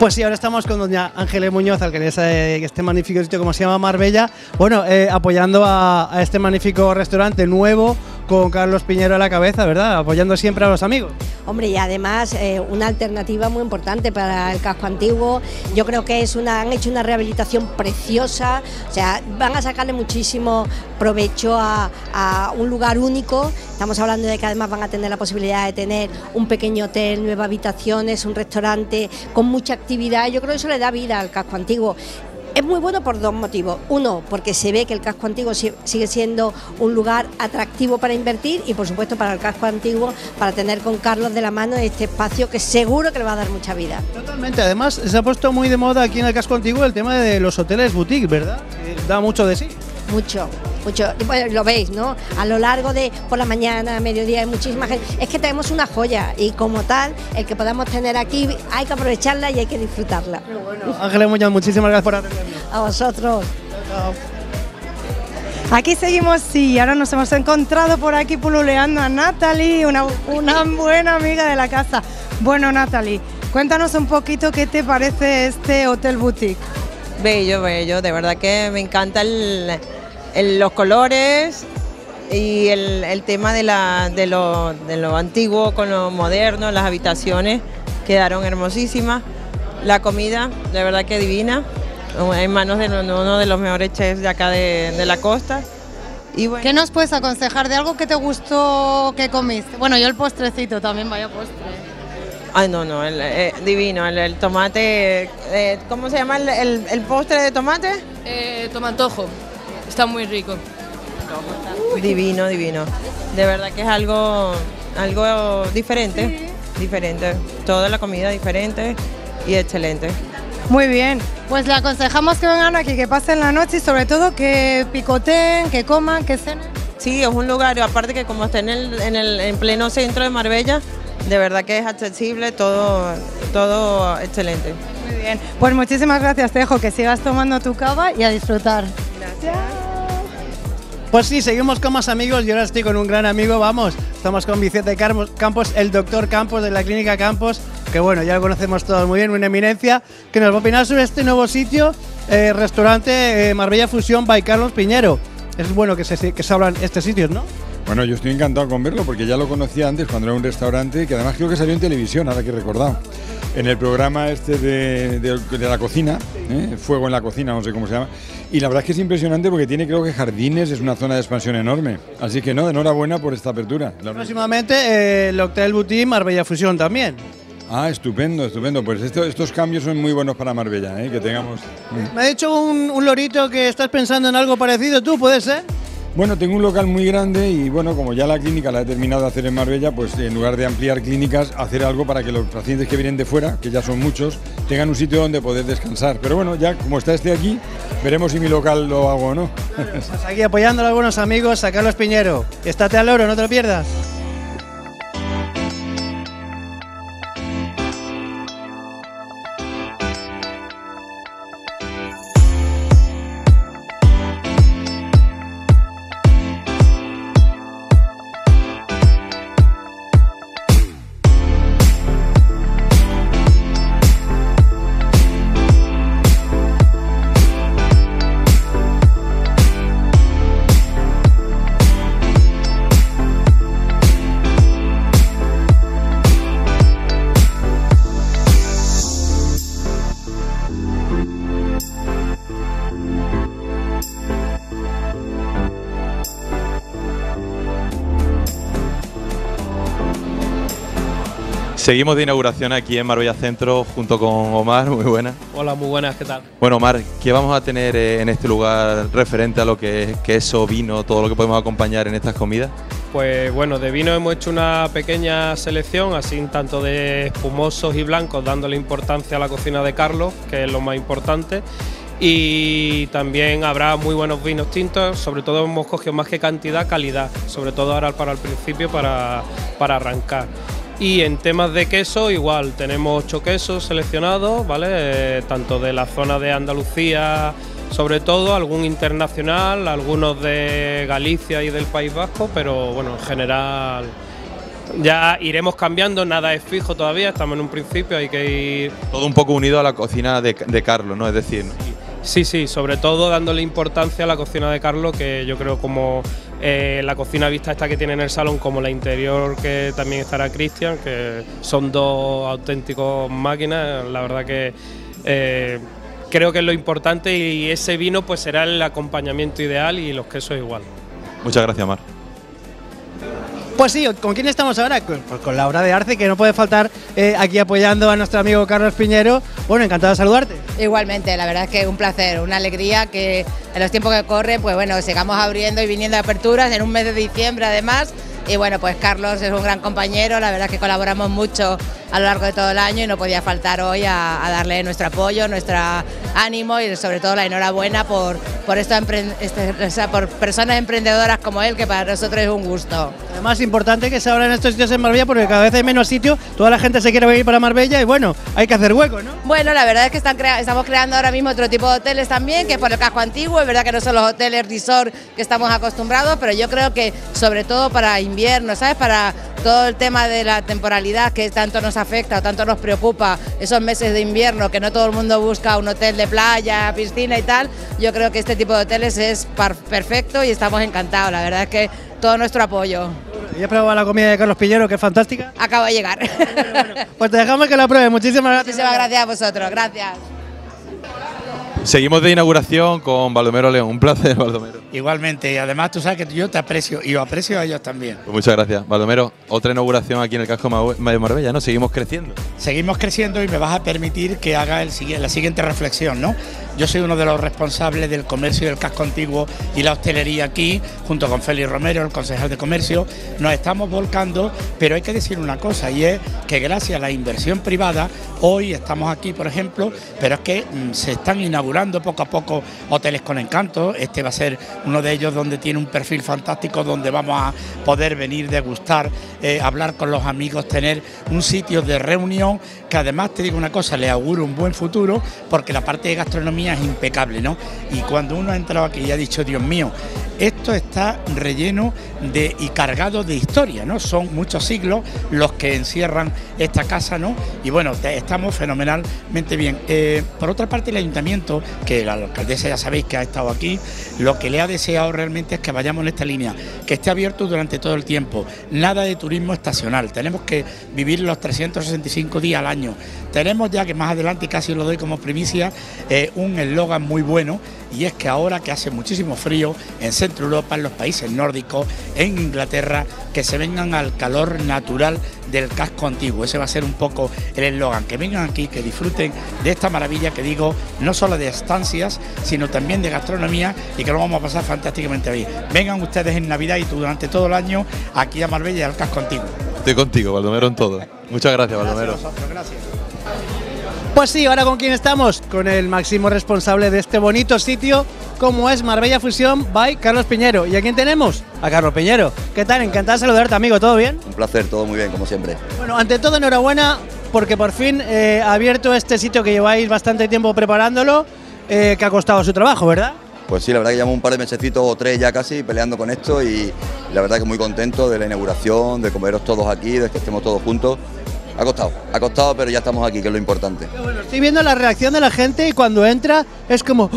Pues sí, ahora estamos con doña Ángeles Muñoz, alcaldesa de este magnífico sitio como se llama Marbella, bueno, eh, apoyando a este magnífico restaurante nuevo con Carlos Piñero a la cabeza, ¿verdad? Apoyando siempre a los amigos. Hombre, y además eh, una alternativa muy importante para el casco antiguo. Yo creo que es una, han hecho una rehabilitación preciosa, o sea, van a sacarle muchísimo provecho a, a un lugar único. Estamos hablando de que además van a tener la posibilidad de tener un pequeño hotel, nuevas habitaciones, un restaurante con mucha actividad. Yo creo que eso le da vida al casco antiguo. Es muy bueno por dos motivos. Uno, porque se ve que el casco antiguo si- sigue siendo un lugar atractivo para invertir y por supuesto para el casco antiguo, para tener con Carlos de la mano este espacio que seguro que le va a dar mucha vida. Totalmente, además se ha puesto muy de moda aquí en el casco antiguo el tema de los hoteles boutique, ¿verdad? Da mucho de sí. Mucho, mucho. Bueno, lo veis, ¿no? A lo largo de por la mañana, a mediodía, hay muchísima gente. Es que tenemos una joya y como tal, el que podamos tener aquí, hay que aprovecharla y hay que disfrutarla. Ángeles Muñoz, muchísimas gracias por atendernos. A vosotros. Aquí seguimos, sí, ahora nos hemos encontrado por aquí pululeando a Natalie, una, una buena amiga de la casa. Bueno, Natalie, cuéntanos un poquito qué te parece este hotel boutique. Bello, bello, de verdad que me encanta el- el- los colores y el, el tema de, la, de, lo, de lo antiguo con lo moderno, las habitaciones quedaron hermosísimas, la comida, de verdad que divina, en manos de uno de los mejores chefs de acá de, de la costa. Y bueno, ¿Qué nos puedes aconsejar de algo que te gustó que comiste? Bueno, yo el postrecito también, vaya postre. Ay, no, no, el, eh, divino, el, el tomate, eh, ¿cómo se llama el, el- el postre de tomate? Eh, tomantojo. Está muy rico. Divino, divino. De verdad que es algo, algo diferente, diferente. Toda la comida diferente y excelente. Muy bien, pues le aconsejamos que vengan aquí, que pasen la noche y sobre todo que picoteen, que coman, que cenen. Sí, es un lugar, aparte que como está en el, en el en pleno centro de Marbella, de verdad que es accesible, todo, todo excelente. Muy bien, pues muchísimas gracias, te dejo que sigas tomando tu cava y a disfrutar. Pues sí, seguimos con más amigos y ahora estoy con un gran amigo, vamos. Estamos con Vicente Campos, el doctor Campos de la Clínica Campos, que bueno, ya lo conocemos todos muy bien, una eminencia, que nos va a opinar sobre este nuevo sitio, eh, restaurante eh, Marbella Fusión by Carlos Piñero. Es bueno que se, que se hablan estos sitios, ¿no? Bueno, yo estoy encantado con verlo porque ya lo conocía antes cuando era un restaurante que además creo que salió en televisión, ahora que he recordado. En el programa este de, de- de la cocina, ¿eh? Fuego en la cocina, no sé cómo se llama. Y la verdad es que es impresionante porque tiene creo que jardines, es una zona de expansión enorme. Así que no, enhorabuena por esta apertura. Próximamente eh, el Hotel Boutique Marbella Fusión también. Ah, estupendo, estupendo. Pues esto- estos cambios son muy buenos para Marbella, ¿eh? que tengamos... Me ha dicho un, un lorito que estás pensando en algo parecido, ¿tú puede ser? Bueno, tengo un local muy grande y bueno, como ya la clínica la he terminado de hacer en Marbella, pues en lugar de ampliar clínicas, hacer algo para que los pacientes que vienen de fuera, que ya son muchos, tengan un sitio donde poder descansar. Pero bueno, ya como está este aquí, veremos si mi local lo hago o no. Pues aquí apoyando a algunos amigos, a Carlos Piñero. Estate al oro, no te lo pierdas. Seguimos de inauguración aquí en Marbella Centro junto con Omar, muy buena. Hola, muy buenas, ¿qué tal? Bueno, Omar, ¿qué vamos a tener eh, en este lugar referente a lo que es queso, vino, todo lo que podemos acompañar en estas comidas? Pues bueno, de vino hemos hecho una pequeña selección, así tanto de espumosos y blancos, dándole importancia a la cocina de Carlos, que es lo más importante. Y también habrá muy buenos vinos tintos, sobre todo hemos cogido más que cantidad, calidad, sobre todo ahora para el principio, para, para arrancar. Y en temas de queso, igual, tenemos ocho quesos seleccionados, ¿vale? Eh, tanto de la zona de Andalucía, sobre todo, algún internacional, algunos de Galicia y del País Vasco, pero bueno, en general Ya iremos cambiando, nada es fijo todavía, estamos en un principio, hay que ir... Todo un poco unido a la cocina de, de Carlos, ¿no? Es decir. Sí, sí, sobre todo dándole importancia a la cocina de Carlos, que yo creo como eh, la cocina vista esta que tiene en el salón, como la interior que también estará Cristian, que son dos auténticos máquinas, la verdad que eh, creo que es lo importante y ese vino pues será el acompañamiento ideal y los quesos igual. Muchas gracias, Mar. Pues sí, ¿con quién estamos ahora? Pues con Laura de Arce, que no puede faltar eh, aquí apoyando a nuestro amigo Carlos Piñero. Bueno, encantado de saludarte. Igualmente, la verdad es que un placer, una alegría que en los tiempos que corren, pues bueno, sigamos abriendo y viniendo a aperturas en un mes de diciembre además. Y bueno, pues Carlos es un gran compañero, la verdad es que colaboramos mucho a lo largo de todo el año y no podía faltar hoy a, a darle nuestro apoyo, nuestro ánimo y sobre todo la enhorabuena por, por, esto este, o sea, por personas emprendedoras como él, que para nosotros es un gusto. Además, importante que se abran estos sitios en Marbella porque cada vez hay menos sitios, toda la gente se quiere venir para Marbella y bueno, hay que hacer hueco, ¿no? Bueno, la verdad es que están crea estamos creando ahora mismo otro tipo de hoteles también, que es por el casco antiguo, es verdad que no son los hoteles resort que estamos acostumbrados, pero yo creo que sobre todo para invierno, ¿sabes? Para todo el tema de la temporalidad que tanto nos afecta o tanto nos preocupa, esos meses de invierno, que no todo el mundo busca un hotel de playa, piscina y tal, yo creo que este tipo de hoteles es perfecto y estamos encantados, la verdad es que todo nuestro apoyo. ¿Y has probado la comida de Carlos Pillero, que es fantástica? Acabo de llegar. Pues te dejamos que la pruebe, muchísimas gracias. Muchísimas gracias a vosotros, gracias. Seguimos de inauguración con Baldomero León. Un placer, Baldomero. Igualmente, y además tú sabes que yo te aprecio y yo aprecio a ellos también. Pues muchas gracias. Baldomero, otra inauguración aquí en el casco de Marbella, ¿no? Seguimos creciendo. Seguimos creciendo y me vas a permitir que haga el, la siguiente reflexión, ¿no? Yo soy uno de los responsables del comercio del casco antiguo y la hostelería aquí, junto con Félix Romero, el concejal de comercio. Nos estamos volcando, pero hay que decir una cosa, y es que gracias a la inversión privada, hoy estamos aquí, por ejemplo, pero es que mm, se están inaugurando poco a poco hoteles con encanto. Este va a ser uno de ellos donde tiene un perfil fantástico, donde vamos a poder venir, degustar, eh, hablar con los amigos, tener un sitio de reunión, que además te digo una cosa, le auguro un buen futuro, porque la parte de gastronomía es impecable, ¿no? Y cuando uno ha entrado aquí y ha dicho, Dios mío, esto está relleno de, y cargado de historia, ¿no? Son muchos siglos los que encierran esta casa, ¿no? Y bueno, estamos fenomenalmente bien. Eh, por otra parte, el ayuntamiento, que la alcaldesa ya sabéis que ha estado aquí, lo que le ha deseado realmente es que vayamos en esta línea, que esté abierto durante todo el tiempo, nada de turismo estacional, tenemos que vivir los 365 días al año. Tenemos ya que más adelante, casi lo doy como primicia, eh, un eslogan muy bueno y es que ahora que hace muchísimo frío en Centro Europa, en los países nórdicos, en Inglaterra, que se vengan al calor natural del casco antiguo. Ese va a ser un poco el eslogan, que vengan aquí, que disfruten de esta maravilla que digo, no solo de estancias, sino también de gastronomía y que lo vamos a pasar fantásticamente bien. Vengan ustedes en Navidad y durante todo el año aquí a Marbella al casco antiguo. Estoy contigo, Baldomero, en todo. Muchas gracias, Baldomero. gracias. Pues sí, ahora con quién estamos? Con el máximo responsable de este bonito sitio, como es Marbella Fusión by Carlos Piñero. ¿Y a quién tenemos? A Carlos Piñero. ¿Qué tal? Encantado de saludarte, amigo. ¿Todo bien? Un placer, todo muy bien, como siempre. Bueno, ante todo, enhorabuena porque por fin eh, ha abierto este sitio que lleváis bastante tiempo preparándolo, eh, que ha costado su trabajo, ¿verdad? Pues sí, la verdad que llevamos un par de mesecitos o tres ya casi peleando con esto y la verdad que muy contento de la inauguración, de comeros todos aquí, de que estemos todos juntos ha costado, ha costado, pero ya estamos aquí, que es lo importante. Bueno, estoy viendo la reacción de la gente y cuando entra es como,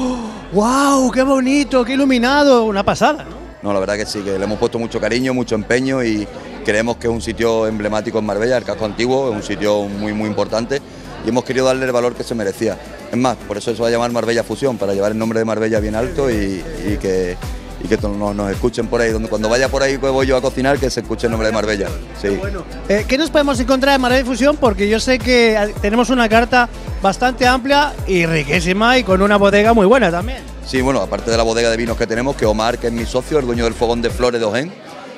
wow, qué bonito, qué iluminado, una pasada, ¿no? No, la verdad que sí, que le hemos puesto mucho cariño, mucho empeño y creemos que es un sitio emblemático en Marbella, el casco antiguo, es un sitio muy, muy importante y hemos querido darle el valor que se merecía. Es más, por eso se va a llamar Marbella Fusión, para llevar el nombre de Marbella bien alto y, y que y que nos, nos, escuchen por ahí. Donde, cuando vaya por ahí que voy yo a cocinar, que se escuche el nombre de Marbella. Sí. Bueno. Eh, ¿Qué nos podemos encontrar en Marbella Fusión? Porque yo sé que tenemos una carta bastante amplia y riquísima y con una bodega muy buena también. Sí, bueno, aparte de la bodega de vinos que tenemos, que Omar, que es mi socio, el dueño del fogón de flores de Ojén,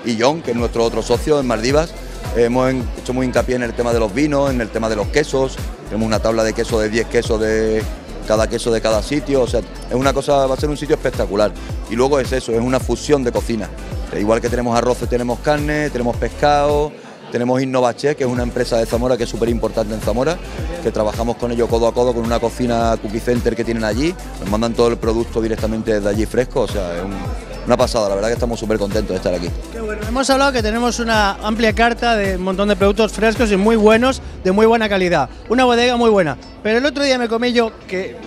y John, que es nuestro otro socio en Maldivas, hemos hecho muy hincapié en el tema de los vinos, en el tema de los quesos. Tenemos una tabla de queso de 10 quesos de cada queso de cada sitio, o sea, es una cosa, va a ser un sitio espectacular. Y luego es eso, es una fusión de cocina. Igual que tenemos arroz, tenemos carne, tenemos pescado, tenemos Innovache, que es una empresa de Zamora que es súper importante en Zamora, que trabajamos con ellos codo a codo con una cocina cookie que tienen allí, nos mandan todo el producto directamente desde allí fresco, o sea, es un, una pasada, la verdad que estamos súper contentos de estar aquí. Qué bueno. Hemos hablado que tenemos una amplia carta de un montón de productos frescos y muy buenos, de muy buena calidad. Una bodega muy buena. Pero el otro día me comí yo, que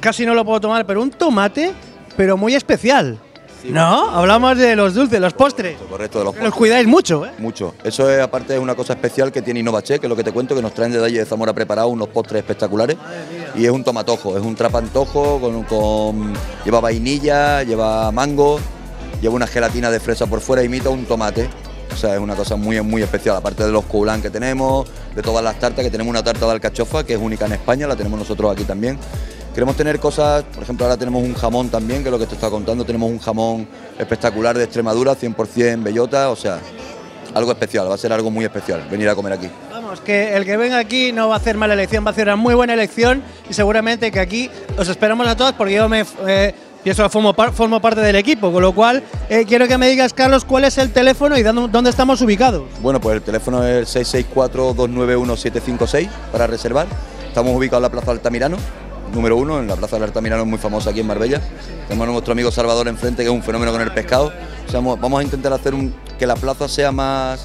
casi no lo puedo tomar, pero un tomate, pero muy especial. ¿No? Hablamos de los dulces, los postres. Correcto, de los Que los cuidáis mucho, ¿eh? Mucho. Eso es aparte es una cosa especial que tiene Innovache, que es lo que te cuento, que nos traen de Dalle de Zamora preparados unos postres espectaculares. Y es un tomatojo, es un trapantojo con, con lleva vainilla, lleva mango, lleva una gelatina de fresa por fuera, imita un tomate. O sea, es una cosa muy muy especial, aparte de los coulán que tenemos, de todas las tartas, que tenemos una tarta de alcachofa que es única en España, la tenemos nosotros aquí también. Queremos tener cosas, por ejemplo, ahora tenemos un jamón también, que es lo que te estaba contando, tenemos un jamón espectacular de Extremadura, 100% bellota, o sea, algo especial, va a ser algo muy especial venir a comer aquí. Vamos, que el que venga aquí no va a hacer mala elección, va a hacer una muy buena elección y seguramente que aquí os esperamos a todos porque yo me eh, formo, par- formo parte del equipo, con lo cual eh, quiero que me digas, Carlos, cuál es el teléfono y dónde, estamos ubicados. Bueno, pues el teléfono es el 664-291-756 para reservar. Estamos ubicados en la Plaza Altamirano, número uno, en la Plaza del Altamirano muy famosa aquí en Marbella. Tenemos a nuestro amigo Salvador enfrente, que es un fenómeno con el pescado. Vamos a intentar hacer que la plaza sea más...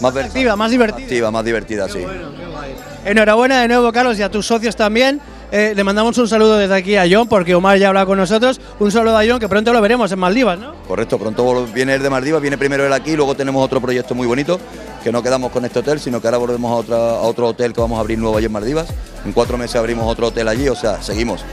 Más activa, más divertida. Activa, más divertida, sí. Enhorabuena de nuevo, Carlos, y a tus socios también. Eh, le mandamos un saludo desde aquí a John, porque Omar ya habla con nosotros. Un saludo a John, que pronto lo veremos en Maldivas, ¿no? Correcto, pronto viene el de Maldivas, viene primero él aquí, luego tenemos otro proyecto muy bonito, que no quedamos con este hotel, sino que ahora volvemos a, otra, a otro hotel que vamos a abrir nuevo allí en Maldivas. En cuatro meses abrimos otro hotel allí, o sea, seguimos.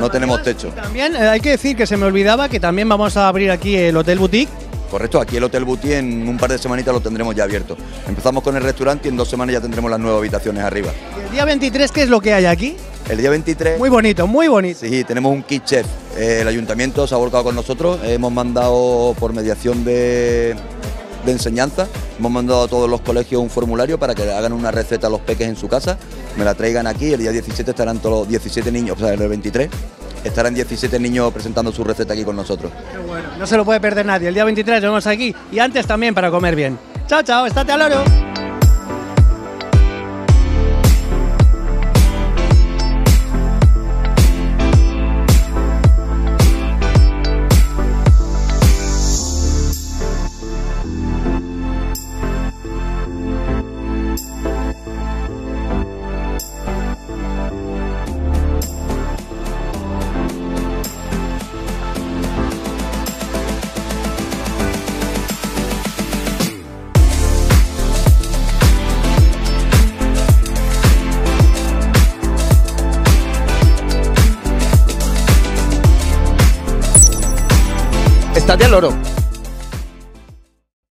no tenemos techo. También eh, hay que decir que se me olvidaba que también vamos a abrir aquí el Hotel Boutique. Correcto, aquí el Hotel Buti en un par de semanitas lo tendremos ya abierto. Empezamos con el restaurante y en dos semanas ya tendremos las nuevas habitaciones arriba. Y el día 23, ¿qué es lo que hay aquí? El día 23... Muy bonito, muy bonito. Sí, tenemos un kit chef. Eh, el ayuntamiento se ha volcado con nosotros. Hemos mandado por mediación de, de enseñanza, hemos mandado a todos los colegios un formulario para que hagan una receta a los peques en su casa, me la traigan aquí, el día 17 estarán todos los 17 niños, o sea, el 23, estarán 17 niños presentando su receta aquí con nosotros. No se lo puede perder nadie. El día 23 nos vemos aquí y antes también para comer bien. Chao, chao. Estate al oro.